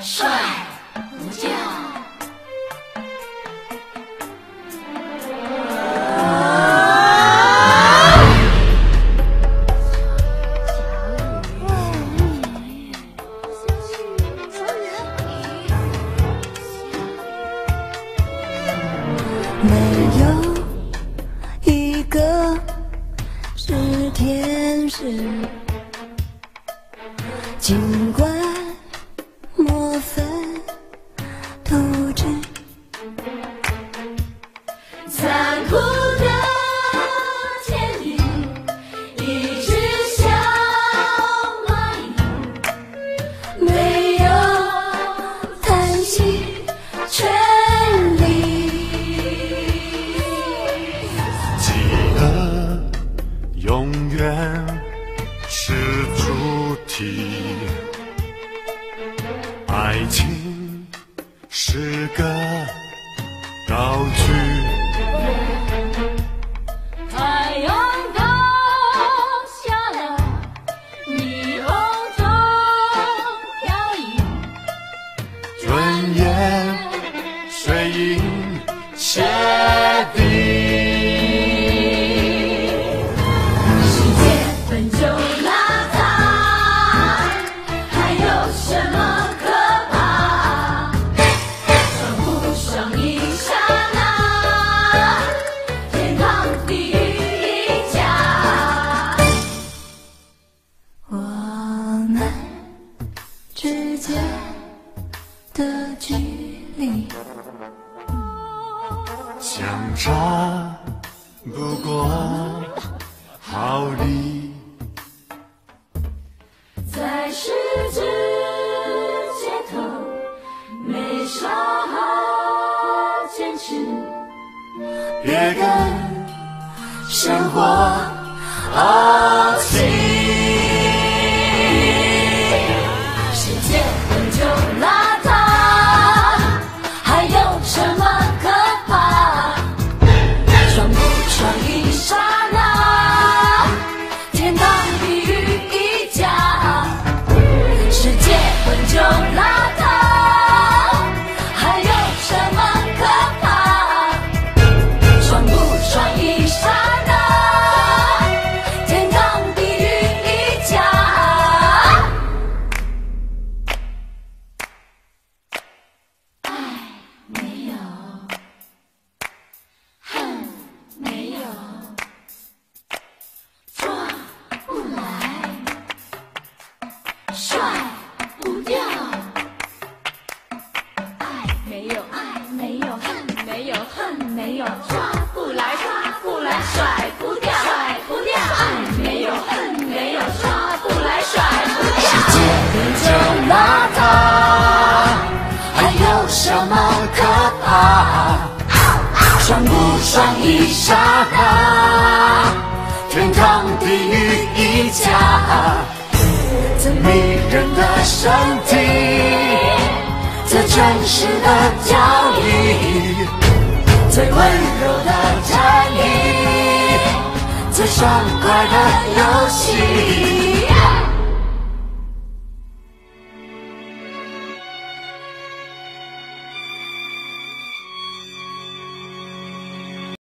甩不掉。没有一个是天使，尽管是主题，爱情是个道具。太阳高下了，霓虹中飘逸，尊严、水银、血滴。世界本就间的距离，相差不过毫厘。在十字街头，没啥好坚持。别跟生活傲没有，抓不来，抓不来，甩不掉，甩不掉。爱没有，恨没有，抓不来，甩不掉。世界本就邋遢。还有什么可怕？双不双一刹那，天堂地狱一家。最迷人的身体，最真实的交易，最温柔的战役，最爽快的游戏。